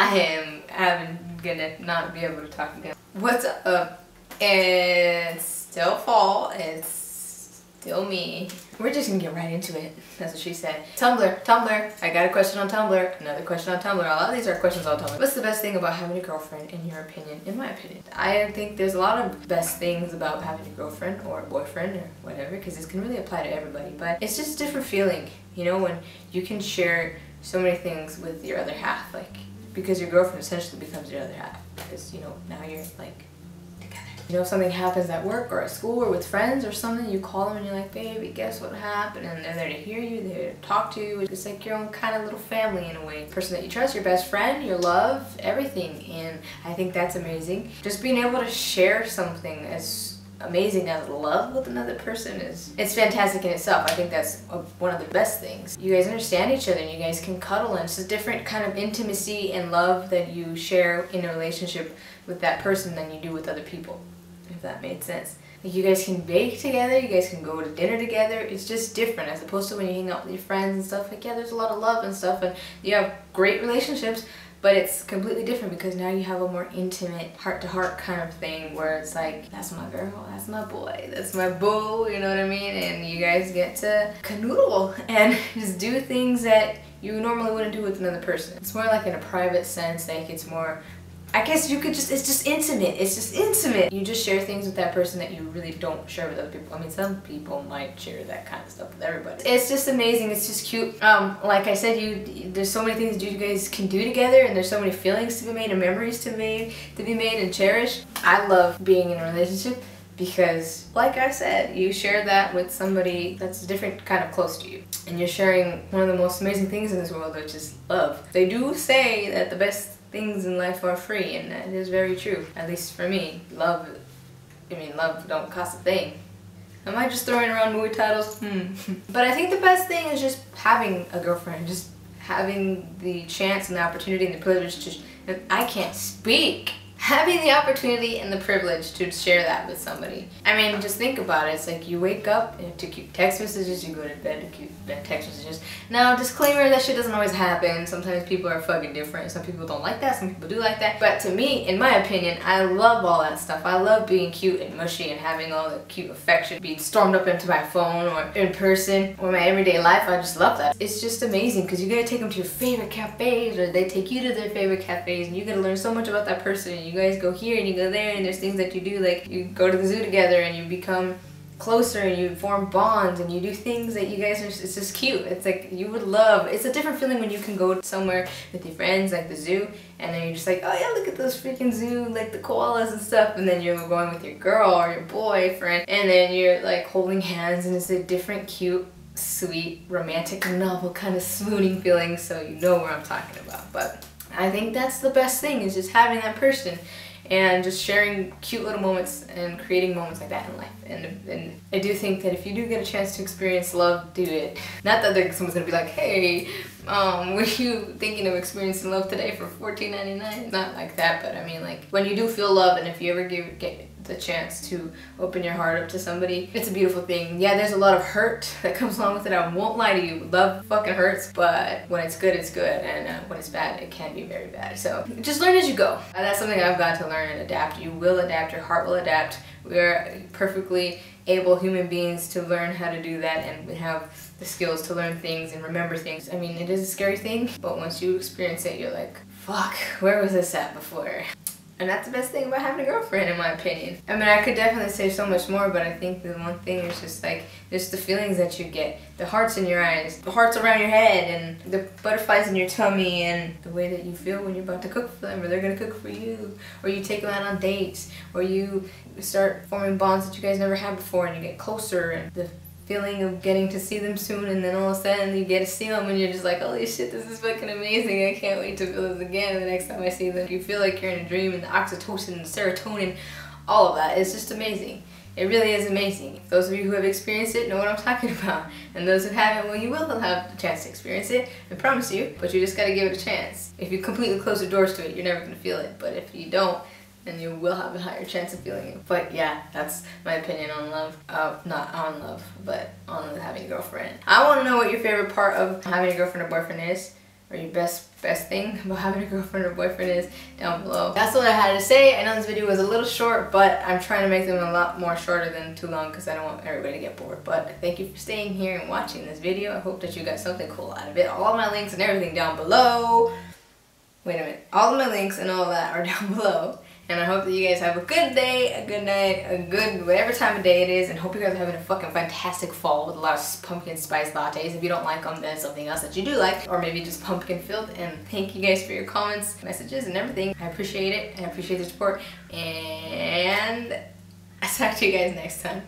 I am having gonna not be able to talk again. What's up? It's still fall. It's still me. We're just gonna get right into it. That's what she said. Tumblr, Tumblr. I got a question on Tumblr. Another question on Tumblr. A lot of these are questions on Tumblr. What's the best thing about having a girlfriend in your opinion? In my opinion, I think there's a lot of best things about having a girlfriend or a boyfriend or whatever because this can really apply to everybody. But it's just a different feeling, you know, when you can share so many things with your other half, like because your girlfriend essentially becomes your other half because you know now you're like together. You know, if something happens at work or at school or with friends or something, you call them and you're like, baby, guess what happened? And they're there to hear you, they're there to talk to you. It's like your own kind of little family in a way. Person that you trust, your best friend, your love, everything. And I think that's amazing. Just being able to share something as amazing as love with another person is it's fantastic in itself. I think that's a, one of the best things. You guys understand each other and you guys can cuddle and it's a different kind of intimacy and love that you share in a relationship with that person than you do with other people if that made sense. Like you guys can bake together you guys can go to dinner together. It's just different as opposed to when you hang out with your friends and stuff. Like yeah there's a lot of love and stuff and you have great relationships but it's completely different because now you have a more intimate heart-to-heart kind of thing where it's like that's my girl that's my boy that's my boo you know what i mean? And you guys get to canoodle and just do things that you normally wouldn't do with another person. It's more like in a private sense like it's more I guess you could just, it's just intimate. It's just intimate. You just share things with that person that you really don't share with other people. I mean, some people might share that kind of stuff with everybody. It's just amazing. It's just cute. Um, like I said, you there's so many things you guys can do together and there's so many feelings to be made and memories to, made, to be made and cherished. I love being in a relationship because like I said, you share that with somebody that's a different kind of close to you. And you're sharing one of the most amazing things in this world, which is love. They do say that the best things in life are free, and that is very true. At least for me, love. I mean, love don't cost a thing. Am I just throwing around movie titles? Hmm. but I think the best thing is just having a girlfriend, just having the chance and the opportunity and the privilege to. I can't speak having the opportunity and the privilege to share that with somebody. I mean, just think about it. It's like you wake up and to keep text messages, you go to bed to keep text messages. Now, disclaimer, that shit doesn't always happen. Sometimes people are fucking different. Some people don't like that, some people do like that. But to me, in my opinion, I love all that stuff. I love being cute and mushy and having all the cute affection being stormed up into my phone or in person or my everyday life. I just love that. It's just amazing because you gotta take them to your favorite cafes or they take you to their favorite cafes and you gotta learn so much about that person you guys go here and you go there and there's things that you do like you go to the zoo together and you become closer and you form bonds and you do things that you guys are it's just cute. It's like you would love it's a different feeling when you can go somewhere with your friends like the zoo and then you're just like oh yeah look at those freaking zoo like the koalas and stuff and then you're going with your girl or your boyfriend and then you're like holding hands and it's a different cute sweet romantic novel kind of swooning feeling so you know what I'm talking about but I think that's the best thing is just having that person and just sharing cute little moments and creating moments like that in life. And, and I do think that if you do get a chance to experience love, do it. Not that someone's gonna be like, hey, um, were you thinking of experiencing love today for $14.99? Not like that, but I mean like when you do feel love and if you ever give, get the chance to open your heart up to somebody. It's a beautiful thing. Yeah, there's a lot of hurt that comes along with it. I won't lie to you. Love fucking hurts, but when it's good, it's good. And uh, when it's bad, it can be very bad. So just learn as you go. And that's something I've got to learn and adapt. You will adapt. Your heart will adapt. We're perfectly able human beings to learn how to do that and we have the skills to learn things and remember things. I mean, it is a scary thing, but once you experience it, you're like, fuck, where was this at before? And that's the best thing about having a girlfriend, in my opinion. I mean, I could definitely say so much more, but I think the one thing is just like, just the feelings that you get. The hearts in your eyes, the hearts around your head, and the butterflies in your tummy, and the way that you feel when you're about to cook for them, or they're gonna cook for you, or you take them out on dates, or you start forming bonds that you guys never had before, and you get closer, and the feeling of getting to see them soon and then all of a sudden you get to see them and you're just like holy shit this is fucking amazing I can't wait to feel this again the next time I see them you feel like you're in a dream and the oxytocin and serotonin all of that it's just amazing it really is amazing. Those of you who have experienced it know what I'm talking about. And those who haven't, well, you will have the chance to experience it. I promise you. But you just gotta give it a chance. If you completely close the doors to it, you're never gonna feel it. But if you don't, and you will have a higher chance of feeling it. But yeah, that's my opinion on love. Uh, not on love, but on having a girlfriend. I want to know what your favorite part of having a girlfriend or boyfriend is. or your best best thing about having a girlfriend or boyfriend is down below. That's what I had to say. I know this video was a little short, but I'm trying to make them a lot more shorter than too long because I don't want everybody to get bored. But thank you for staying here and watching this video. I hope that you got something cool out of it. All my links and everything down below. Wait a minute. All of my links and all that are down below. And I hope that you guys have a good day, a good night, a good whatever time of day it is. And hope you guys are having a fucking fantastic fall with a lot of pumpkin spice lattes. If you don't like them, then something else that you do like. Or maybe just pumpkin filled. And thank you guys for your comments, messages, and everything. I appreciate it. And I appreciate the support. And I'll talk to you guys next time.